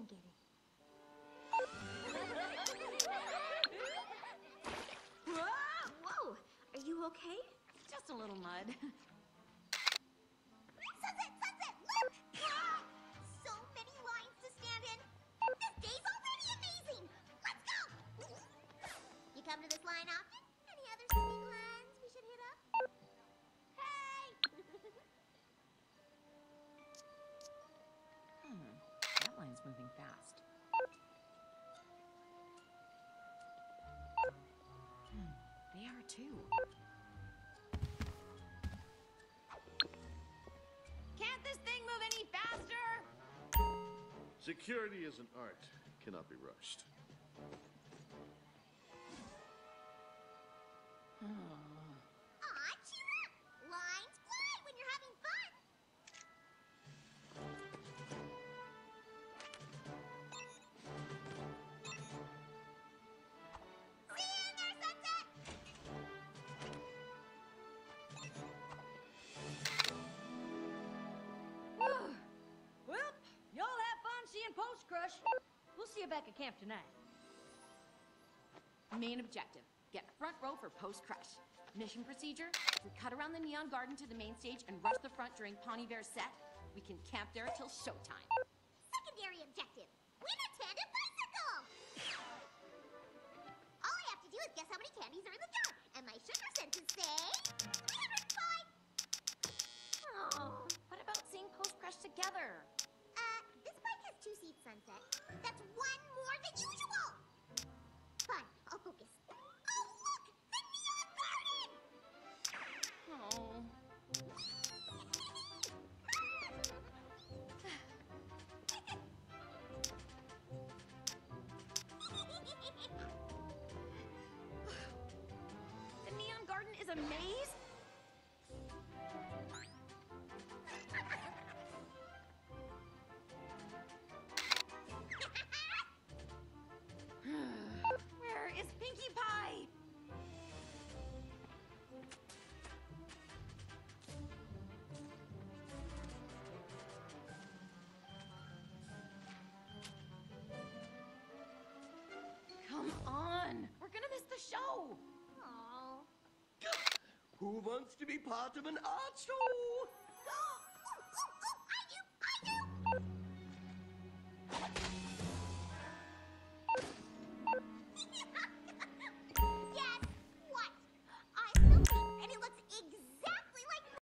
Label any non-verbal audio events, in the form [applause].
then get it. Whoa! Whoa! Are you okay? Just a little mud. Sunset, sunset, look! Ah! So many lines to stand in. This day's already amazing. Let's go! You come to this line often? They are too. Can't this thing move any faster? Security is an art, cannot be rushed. Aw, fun seeing PostCrush. We'll see you back at camp tonight. Main objective get front row for PostCrush. Mission procedure if we cut around the neon garden to the main stage and rush the front during Ponyver's set, we can camp there till showtime. Secondary objective win a tandem bicycle! All I have to do is guess how many candies are in the jar, and my sugar senses say 305! Oh, what about seeing PostCrush together? Sunset. That's one more than usual! Fine, I'll focus. Oh, look! The neon garden! Oh. [laughs] The neon garden is a maze? On! We're gonna miss the show! Aw. [gasps] Who wants to be part of an art show?